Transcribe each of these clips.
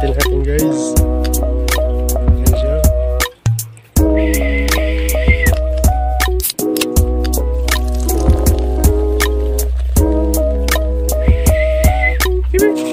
kalapati natin guys. Ayan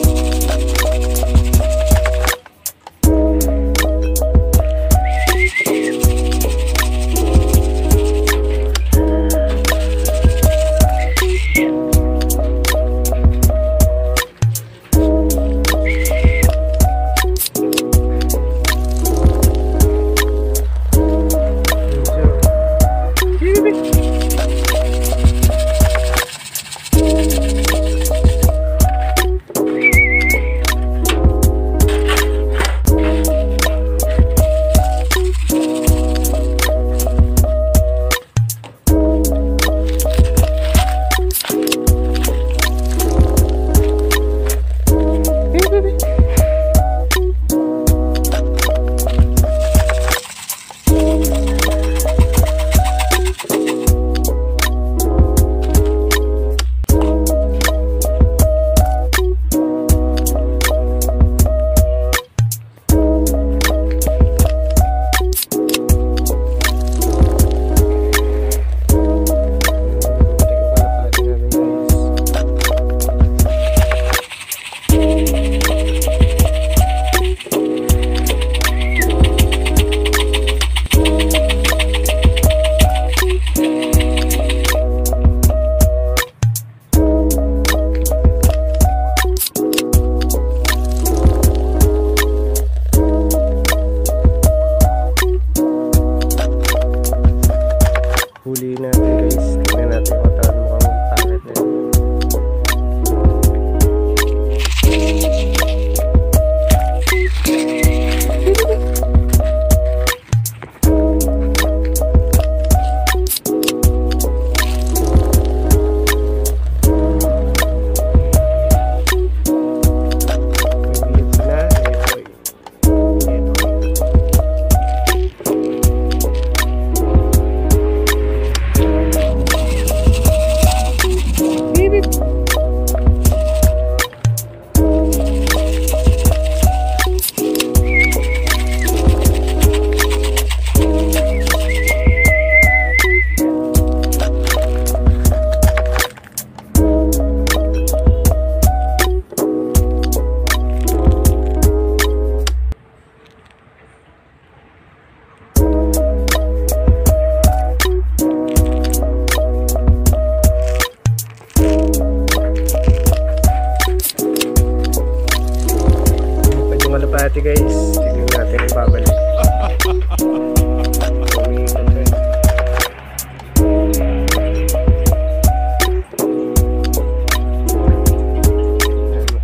guys. Tignan natin na.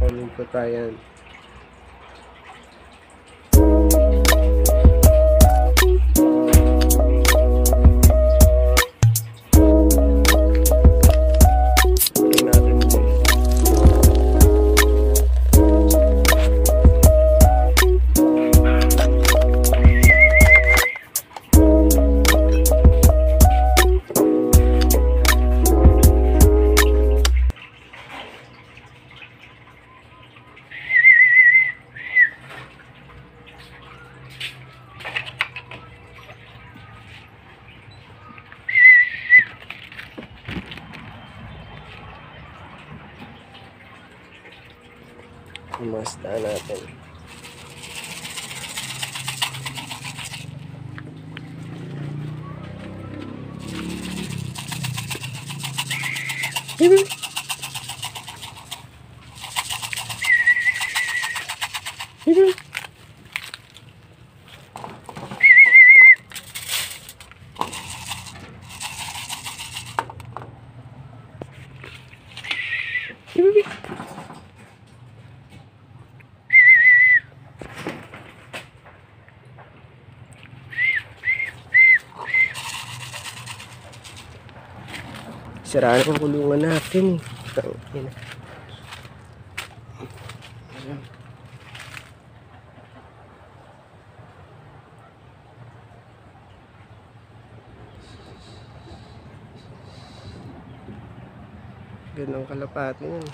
Ayan, tayo Yung mga isda natin. Siraan ang kulungan natin. Tangina. Ganang kalapati yan.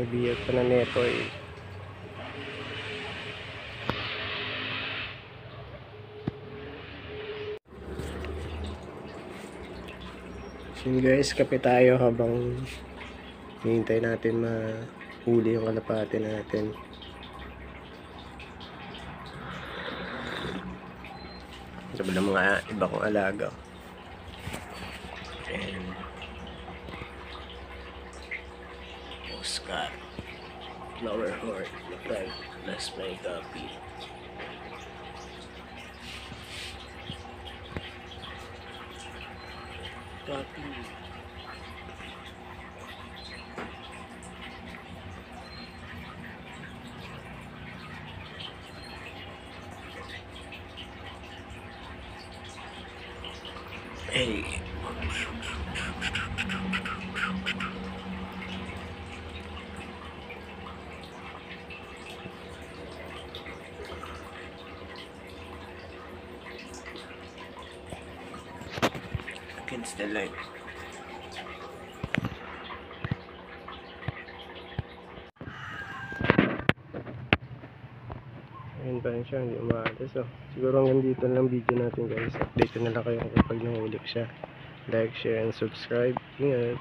Magbiyag pa na neto eh. So guys, kape tayo habang hihintay natin mahuli yung kalapate natin. Sabi ng mga iba kong alaga. And Scott. Lower Heart, Lapel, Let's Make a Beat. Copy. Hey. Against the light. Ayun pa rin siya, hindi umaalis oh. Siguro hanggang dito lang video natin guys. Update na lang kayo kapag nahuli ko siya. Like, share, and subscribe. Ingat!